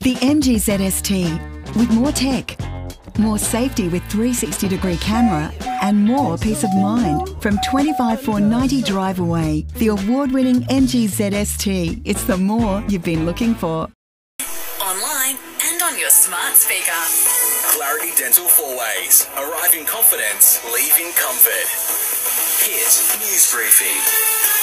The MG ZST with more tech, more safety with 360 degree camera, and more peace of mind from 25490 Drive Away. The award winning MG ZST. It's the more you've been looking for. Online and on your smart speaker. Clarity Dental Fourways. Arrive in confidence, leave in comfort. Hit News Briefing.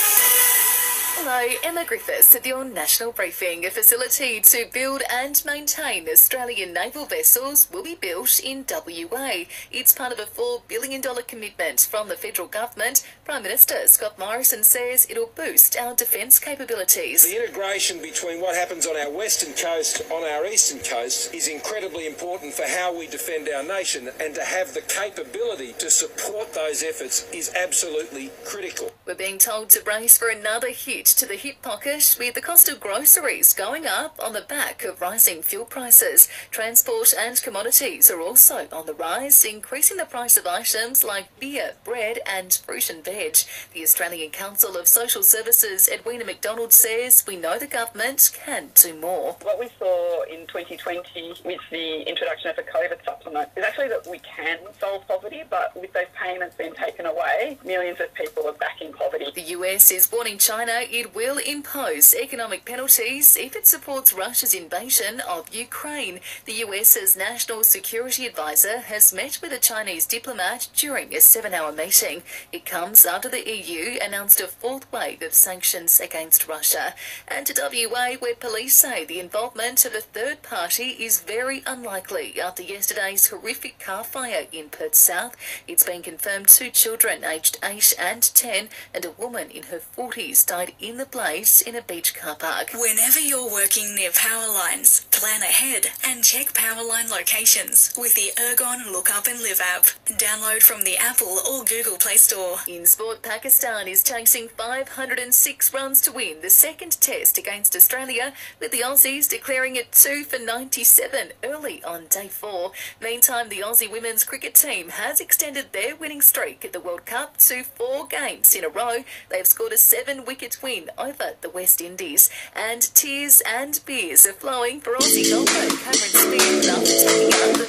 Hello, Emma Griffiths at your national briefing. A facility to build and maintain Australian naval vessels will be built in WA. It's part of a $4 billion commitment from the federal government. Prime Minister Scott Morrison says it'll boost our defence capabilities. The integration between what happens on our western coast, on our eastern coast, is incredibly important for how we defend our nation, and to have the capability to support those efforts is absolutely critical. We're being told to brace for another hit to the hip pocket with the cost of groceries going up on the back of rising fuel prices. Transport and commodities are also on the rise, increasing the price of items like beer, bread, and fruit and veg. The Australian Council of Social Services, Edwina MacDonald, says we know the government can do more. What we saw in 2020 with the introduction of a COVID supplement is actually that we can solve poverty, but with those payments being taken away, millions of people are back in poverty. The US is warning China it will impose economic penalties if it supports Russia's invasion of Ukraine. The US's national security advisor has met with a Chinese diplomat during a seven hour meeting. It comes after the EU announced a fourth wave of sanctions against Russia. And to WA, where police say the involvement of a third party is very unlikely after yesterday's horrific car fire in Perth South. It's been confirmed two children aged 8 and 10 and a woman in her 40s died in the place in a beach car park. Whenever you're working near power lines, plan ahead and check power line locations with the Ergon Lookup and Live app. Download from the Apple or Google Play Store. In sport, Pakistan is chasing 506 runs to win the second test against Australia, with the Aussies declaring it 2 for 97 early on day four. Meantime, the Aussie women's cricket team has extended their winning streak at the World Cup to four games in a row. They've scored a seven wicket win over the West Indies. And tears and beers are flowing for Aussie golfer Cameron Smith after taking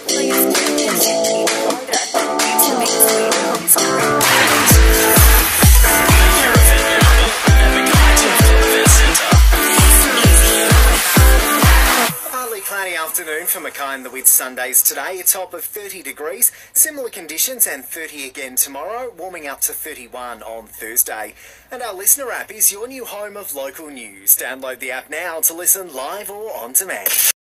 Cloudy afternoon for Mackay and the Whitsundays today. A top of 30 degrees, similar conditions, and 30 again tomorrow, warming up to 31 on Thursday. And our listener app is your new home of local news. Download the app now to listen live or on demand.